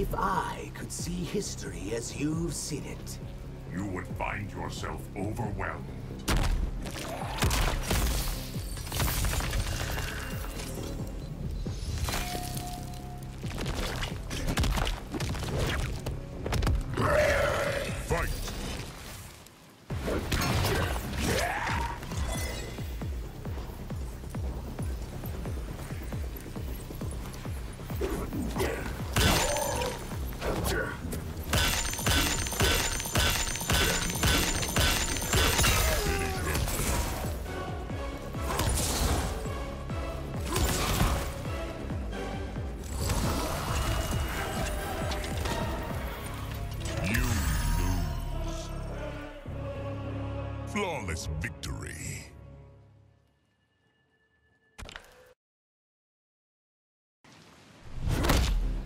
If I could see history as you've seen it, You would find yourself overwhelmed. Flawless victory.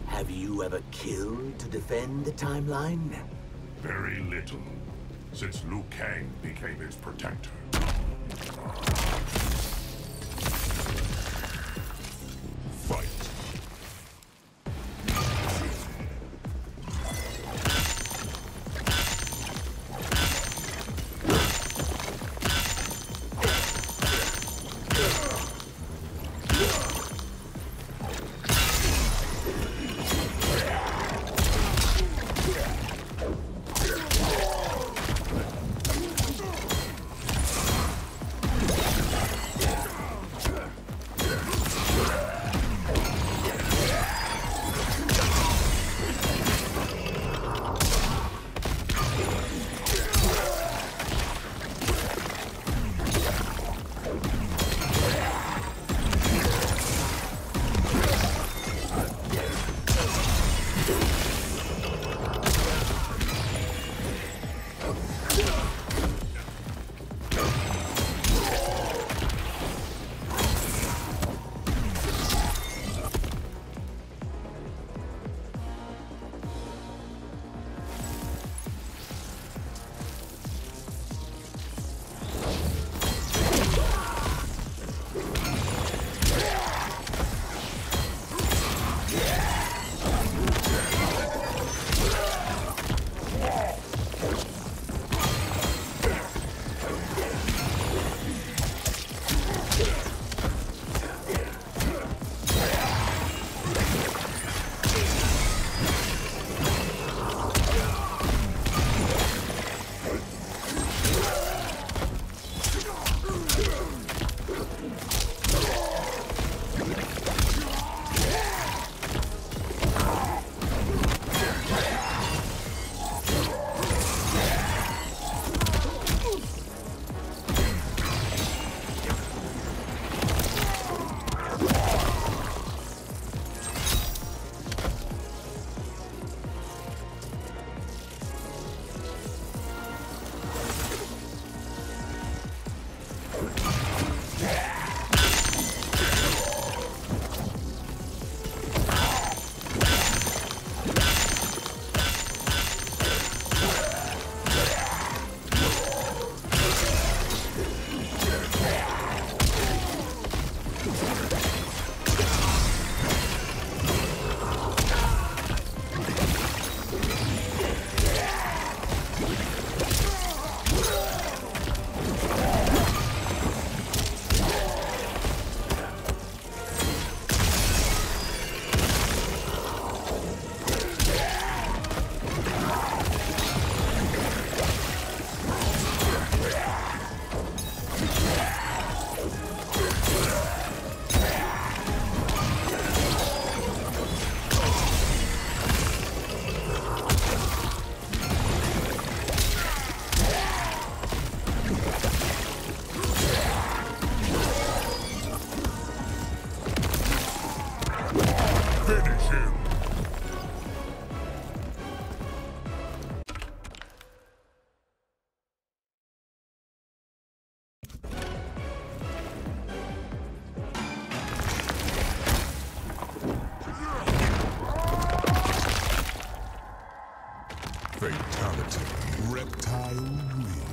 have you ever killed to defend the timeline? Very little, since Liu Kang became its protector. Fatality. Reptile.